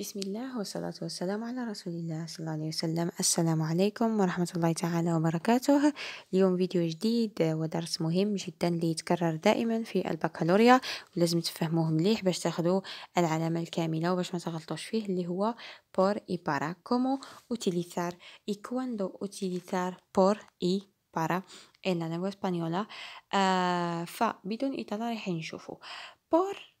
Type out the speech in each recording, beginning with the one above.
بسم الله والصلاة والسلام على رسول الله صلى الله عليه وسلم. السلام عليكم ورحمة الله تعالى وبركاته. اليوم فيديو جديد ودرس مهم جدا اللي يتكرر دائما في البكالوريا ولازم تفهموه مليح باش تاخذوا العلامة الكاملة وباش ما تغلطوش فيه اللي هو por y para. Como utilizar y cuando utilizar por y para en la lengua española. آه فبدون إطالة راح نشوفوا por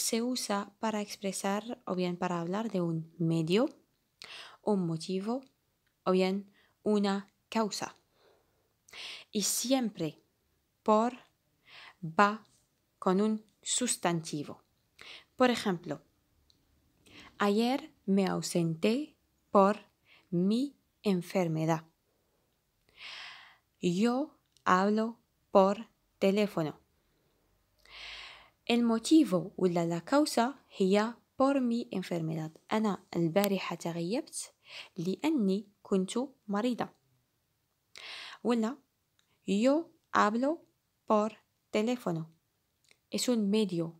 se usa para expresar o bien para hablar de un medio, un motivo o bien una causa. Y siempre por va con un sustantivo. Por ejemplo, ayer me ausenté por mi enfermedad. Yo hablo por teléfono. الموتيفو ولا لا كوسا هي mi enfermedad أنا البارحة تغيبت لأني كنت مريضة ولا hablo por teléfono es un medio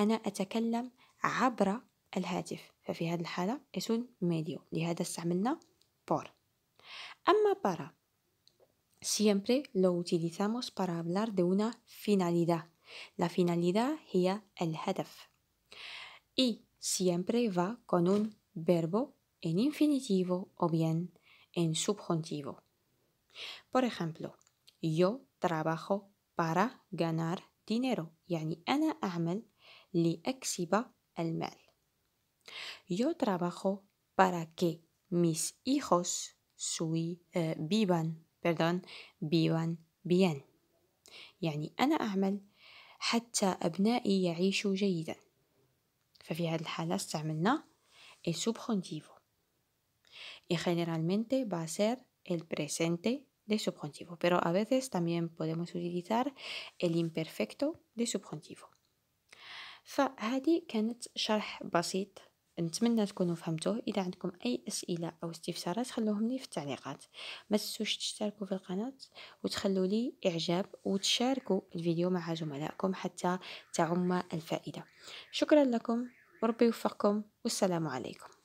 أنا أتكلم عبر الهاتف ففي هذه الحالة un medio لهذا استعملنا por أما para siempre lo utilizamos para hablar de una finalidad La finalidad هي الهدف. Y siempre va con un verbo en infinitivo o bien en subjuntivo. Por ejemplo, yo trabajo para ganar dinero يعني أنا أعمل لأكسب المال. Yo trabajo para que mis hijos sui, uh, vivan, perdón, vivan bien. يعني أنا أعمل حتى أبنائي يعيشوا جيدا ففي هذه الحالة استعملنا el subjuntivo y generalmente va a ser el presente de subjuntivo pero a veces también podemos utilizar el imperfecto de subjuntivo فهذه كانت شرح بسيط نتمنى تكونوا فهمتوه إذا عندكم أي أسئلة أو استفسارات خلوهم لي في التعليقات. ما تنسوش تشتركوا في القناة وتخلوا لي إعجاب وتشاركوا الفيديو مع زملائكم حتى تعم الفائدة. شكرا لكم. وربي يوفقكم. والسلام عليكم.